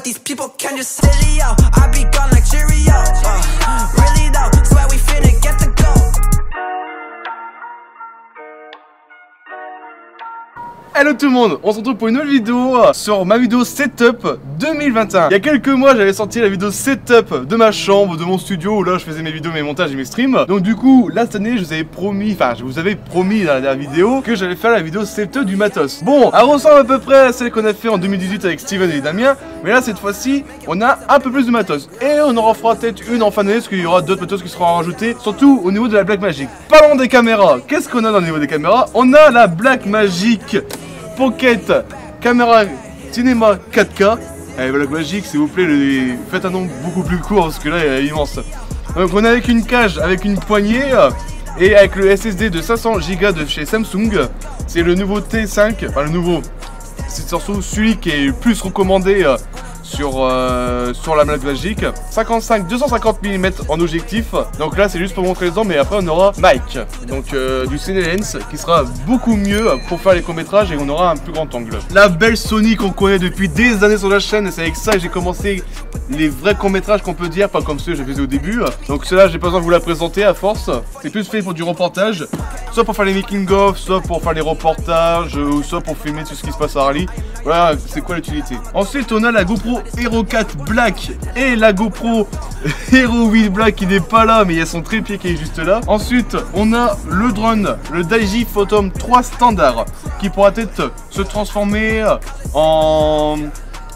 what these people can just silly, yo. I be gone like Cheerios. Uh, really though, swear we finna get the Hello tout le monde, on se retrouve pour une nouvelle vidéo sur ma vidéo setup 2021. Il y a quelques mois, j'avais sorti la vidéo setup de ma chambre, de mon studio où là je faisais mes vidéos, mes montages et mes streams. Donc du coup, là cette année, je vous avais promis, enfin je vous avais promis dans la dernière vidéo que j'allais faire la vidéo setup du matos. Bon, elle ressemble à peu près à celle qu'on a fait en 2018 avec Steven et Damien, mais là cette fois-ci, on a un peu plus de matos. Et on en fera peut-être une en fin d'année parce qu'il y aura d'autres matos qui seront rajoutés, surtout au niveau de la Black Magic. Parlons des caméras. Qu'est-ce qu'on a dans le niveau des caméras? On a la Black Magic Pocket caméra cinéma 4K. Allez, Black Magic, s'il vous plaît, faites un nombre beaucoup plus court parce que là, il est immense. Donc, on est avec une cage, avec une poignée euh, et avec le SSD de 500 Go de chez Samsung. C'est le nouveau T5, enfin le nouveau. C'est surtout celui qui est le plus recommandé euh, sur, euh, sur la Black Magic. 55, 250 mm en objectif. Donc là, c'est juste pour montrer les ans, mais après, on aura Mike. Donc euh, du CineLens qui sera beaucoup mieux pour faire les courts-métrages et on aura un plus grand angle. La belle Sony qu'on connaît depuis des années sur la chaîne, et c'est avec ça que j'ai commencé les vrais courts-métrages qu'on peut dire, pas comme ceux que je faisais au début. Donc ceux-là, j'ai pas besoin de vous la présenter à force. C'est plus fait pour du reportage, soit pour faire les making-of, soit pour faire les reportages, euh, soit pour filmer tout ce qui se passe à Harley. Voilà, c'est quoi l'utilité. Ensuite, on a la GoPro Hero 4 Black et la GoPro Hero 8 Black qui n'est pas là, mais il y a son trépied qui est juste là. Ensuite, on a le drone, le Daiji Phantom 3 standard, qui pourra peut-être se transformer en,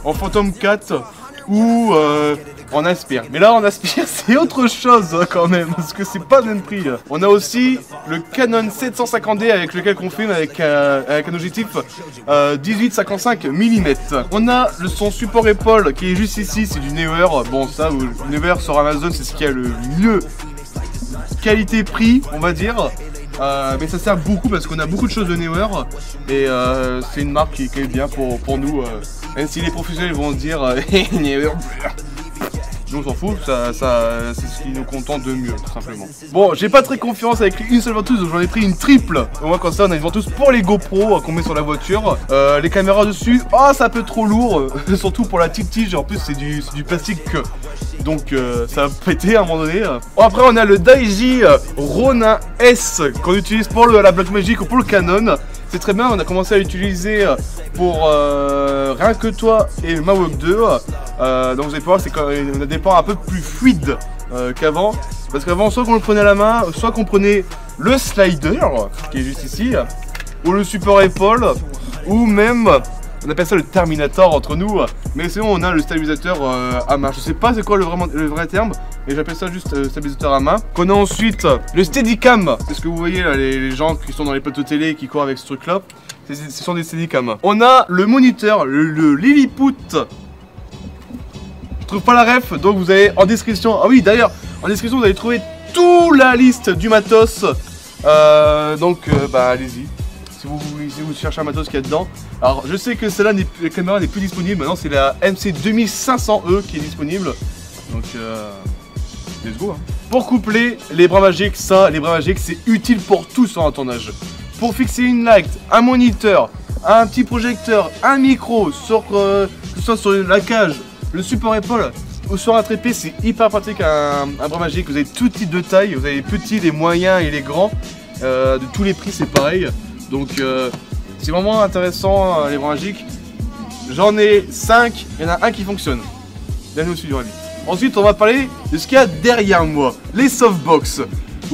en Phantom 4 ou euh, en Aspire. Mais là, en Aspire, c'est autre chose hein, quand même, parce que c'est pas le même prix. On a aussi le Canon 750D avec lequel on filme avec, euh, avec un objectif euh, 18-55 mm. On a le son support épaule qui est juste ici, c'est du Newer. Bon, ça, Newer sur Amazon, c'est ce qui a le mieux qualité-prix, on va dire. Euh, mais ça sert beaucoup parce qu'on a beaucoup de choses de Newer et euh, c'est une marque qui, est bien pour, pour nous. euh, même si les professionnels vont se dire Newer, nous on s'en fout, ça, c'est ce qui nous contente de mieux, tout simplement. Bon, j'ai pas très confiance avec une seule ventouse, j'en ai pris une triple. Au moins, comme ça, on a une ventouse pour les GoPro qu'on met sur la voiture. Les caméras dessus, ah, ça peut trop lourd, surtout pour la petite tige. En plus, c'est du, du plastique, donc euh, ça va péter à un moment donné. Bon, après, on a le Daiji euh, Ronin S qu'on utilise pour la Black Magic ou pour le Canon. C'est très bien, on a commencé à l'utiliser pour rien que toi et Mawok 2. Euh, donc vous allez pouvoir, c'est quand on a des ports un peu plus fluides qu'avant. Parce qu'avant, soit qu'on le prenait à la main, soit qu'on prenait le slider, qui est juste ici, ou le support épaule, ou même, on appelle ça le Terminator entre nous, mais sinon on a le stabilisateur euh, à main. Je sais pas c'est quoi le, vraiment, le vrai terme, mais j'appelle ça juste euh, stabilisateur à main. Qu'on a ensuite le Steadicam, c'est ce que vous voyez là, les, gens qui sont dans les plateaux télé qui courent avec ce truc là. Ce sont des Steadicam. On a le moniteur, le, le Lilliput. Je trouve pas la ref, donc vous avez en description. Ah oui, d'ailleurs, en description vous allez trouver toute la liste du matos. Euh, donc, euh, bah allez-y. Si vous, cherchez un matos qu'il y a dedans. Alors, je sais que celle-là, la caméra n'est plus disponible. Maintenant, c'est la MC 2500E qui est disponible. Donc, euh, let's go. hein. Pour coupler les bras magiques, ça, les bras magiques, c'est utile pour tout sur un tournage. Pour fixer une light, un moniteur, un petit projecteur, un micro, sur, euh, que ce soit sur la cage, le support épaule ou sur un trépied, c'est hyper pratique un, un bras magique. Vous avez tout type de taille, vous avez les petits, les moyens et les grands. Euh, de tous les prix, c'est pareil. Donc, euh, c'est vraiment intéressant euh, les bras magiques. J'en ai 5, il y en a un qui fonctionne. Bienvenue au studio Rabbit. Ensuite, on va parler de ce qu'il y a derrière moi, les softbox.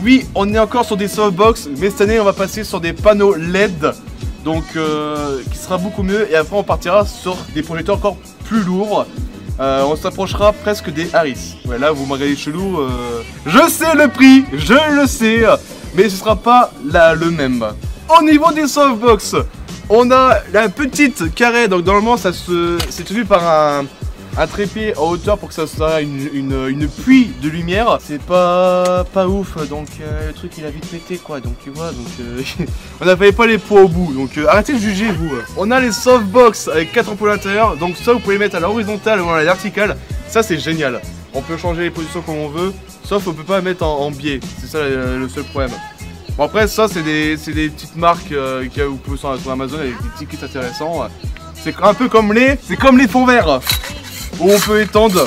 Oui, on est encore sur des softbox, mais cette année, on va passer sur des panneaux LED, donc euh, qui sera beaucoup mieux. Et après, on partira sur des projecteurs encore plus lourds. On s'approchera presque des Harris. Ouais, là, vous me regardez chelou. Je sais le prix, je le sais, mais ce sera pas le même. Au niveau des softbox, on a la petite carré, donc normalement, ça se, c'est tenu par un, trépied en hauteur pour que ça soit une, pluie de lumière. C'est pas, pas ouf, donc euh, le truc il a vite pété quoi, donc tu vois, donc euh, on n'avait pas les poids au bout, donc euh, arrêtez de juger vous. On a les softbox avec 4 ampoules à l'intérieur, donc ça vous pouvez les mettre à l'horizontale ou à la verticale, ça c'est génial. On peut changer les positions comme on veut, sauf on peut pas mettre en, en biais, c'est ça le seul problème. Bon après ça c'est des, des petites marques euh, qu'il y a- vous pouvez sur, sur Amazon avec des petits kits intéressants. C'est un peu comme les, c'est comme les fonds verts. où on peut étendre.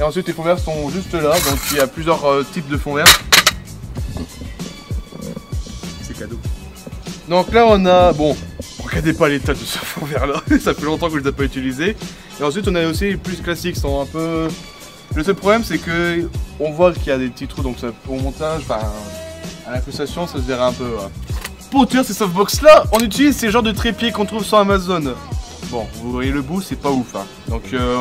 Et ensuite les fonds verts sont juste là, donc il y a plusieurs euh, types de fonds verts. C'est cadeau. Donc là on a, bon, regardez pas l'état de ce fond vert là, ça fait longtemps que je les ai pas utilisés. Et ensuite on a aussi les plus classiques, sont un peu... Le seul problème c'est que on voit qu'il y a des petits trous, donc ça, au montage, enfin, à l'incrustation ça se verra un peu. Pour tenir ces softbox là, on utilise ces genres de trépieds qu'on trouve sur Amazon. Bon, vous voyez le bout, c'est pas ouf. hein. Donc euh,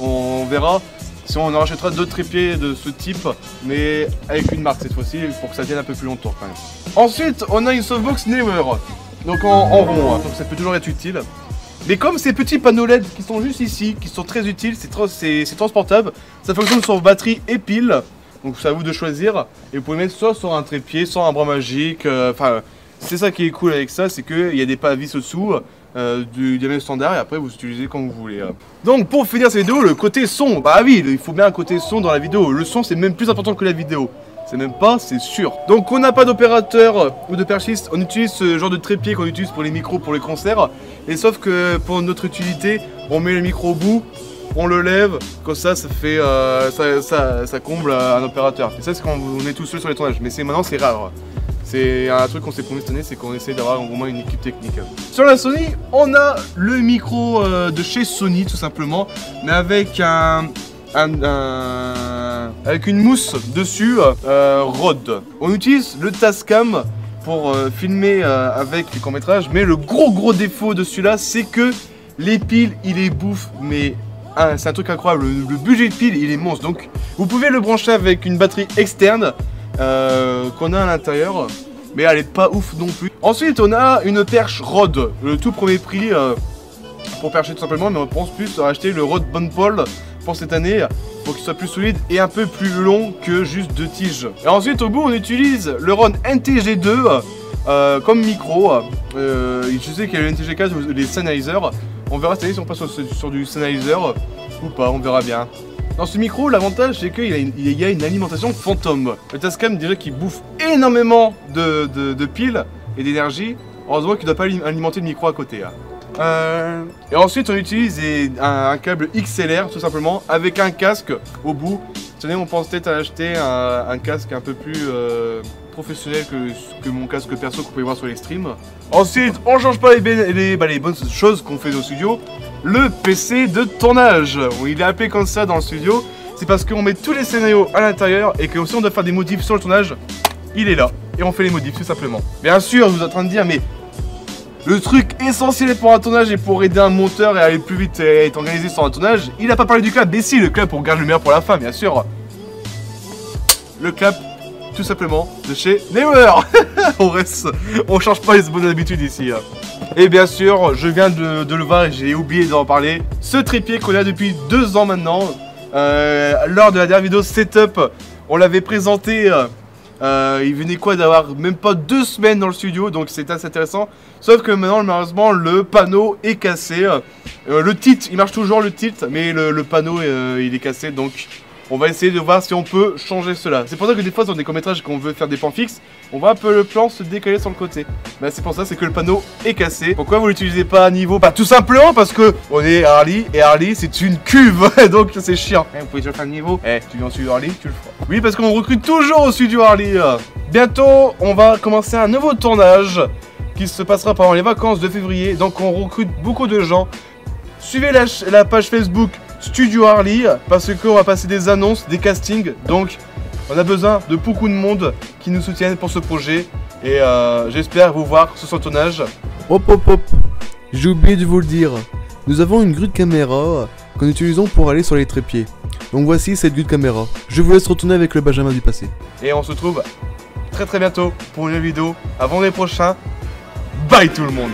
on, verra si on en rachètera d'autres trépieds de ce type, mais avec une marque cette fois-ci pour que ça tienne un peu plus longtemps quand même. Ensuite, on a une softbox Never, donc en, rond, hein, donc ça peut toujours être utile. Mais comme ces petits panneaux LED qui sont juste ici, qui sont très utiles, c'est transportable, ça fonctionne sur batterie et pile, donc c'est à vous de choisir. Et vous pouvez mettre soit sur un trépied, soit un bras magique, euh, enfin c'est ça qui est cool avec ça, c'est qu'il y a des pas à vis au-dessous euh, du diamètre standard et après vous utilisez comme vous voulez. Donc pour finir cette vidéo, le côté son, bah oui, il faut bien un côté son dans la vidéo. Le son c'est même plus important que la vidéo. C'est même pas, c'est sûr. Donc on n'a pas d'opérateur ou de perchiste, on utilise ce genre de trépied qu'on utilise pour les micros, pour les concerts. Et sauf que pour notre utilité, on met le micro au bout, on le lève, comme ça ça fait euh, ça, comble un opérateur. Et ça c'est quand on est tout seul sur les tournages, mais c'est maintenant c'est rare. C'est un truc qu'on s'est promis cette année, c'est qu'on essaie d'avoir au moins une équipe technique. Sur la Sony, on a le micro euh, de chez Sony tout simplement, mais avec un, avec une mousse dessus, euh, Rode. On utilise le Tascam pour euh, filmer avec les courts métrages, mais le gros gros défaut de celui-là, c'est que les piles, il est bouffe, mais ah, c'est un truc incroyable. Le, budget de piles, il est monstre. Donc, vous pouvez le brancher avec une batterie externe euh, qu'on a à l'intérieur, mais elle est pas ouf non plus. Ensuite, on a une perche Rode, le tout premier prix euh, pour percher tout simplement, mais on pense plus à acheter le Rode Bonpole pour cette année pour qu'il soit plus solide et un peu plus long que juste deux tiges. Et ensuite, au bout, on utilise le Rode NTG2 euh, comme micro. Euh, je sais qu'il y a le NTG4, les Sennheiser. On verra si on passe sur, du Sennheiser ou pas, on verra bien. Dans ce micro, l'avantage c'est qu'il y, a une- alimentation fantôme. Le Tascam déjà qu'il bouffe énormément de, piles et d'énergie. Heureusement qu'il ne doit pas alim- alimenter le micro à côté. hein. Euh, Et ensuite on utilise un, câble XLR tout simplement avec un casque au bout. Année on à acheter un, un casque un peu plus euh, professionnel que, que mon casque perso qu'on peut voir sur les streams. Ensuite on change pas les, bah, les bonnes choses qu'on fait au studio. Le PC de tournage. Il est appelé comme ça dans le studio. C'est parce qu'on met tous les scénarios à l'intérieur et que si on doit faire des modifs sur le tournage, il est là. Et on fait les modifs tout simplement. Bien sûr, vous êtes en train de dire, mais le truc essentiel pour un tournage et pour aider un monteur et aller plus vite et être organisé sur un tournage, il a pas parlé du clap. Mais si, le clap, on garde le meilleur pour la fin, bien sûr. Le clap, tout simplement, de chez Never. on reste, on change pas les bonnes habitudes ici. hein. Et bien sûr, je viens de, de le voir et j'ai oublié d'en parler. Ce trépied qu'on a depuis deux ans maintenant, euh, lors de la dernière vidéo setup, on l'avait présenté. euh, euh, il venait quoi d'avoir même pas deux semaines dans le studio, donc c'est assez intéressant. Sauf que maintenant, malheureusement, le panneau est cassé. Le tilt, il marche toujours le tilt, mais le, le panneau, il est cassé, donc on va essayer de voir si on peut changer cela. C'est pour ça que des fois, sur des courts-métrages, quand on veut faire des plans fixes, on voit un peu le plan se décaler sur le côté. Bah, c'est pour ça, c'est que le panneau est cassé. Pourquoi vous l'utilisez pas à niveau? Bah, tout simplement parce que on est Harley, et Harley, c'est une cuve, donc c'est chiant. Eh, vous pouvez toujours faire le niveau Eh, tu viens au studio Harley, tu le feras. Oui, parce qu'on recrute toujours au studio Harley. Bientôt, on va commencer un nouveau tournage qui se passera pendant les vacances de février. Donc, on recrute beaucoup de gens. Suivez la page Facebook Studio Harley parce qu'on va passer des annonces, des castings. Donc, on a besoin de beaucoup de monde qui nous soutiennent pour ce projet. Et euh, j'espère vous voir sur ce tournage. Hop hop hop J'ai oublié de vous le dire. Nous avons une grue de caméra que nous utilisons pour aller sur les trépieds. Donc voici cette grue de caméra. Je vous laisse retourner avec le Benjamin du passé. Et on se retrouve très très bientôt pour une nouvelle vidéo. Avant les prochains. Bye tout le monde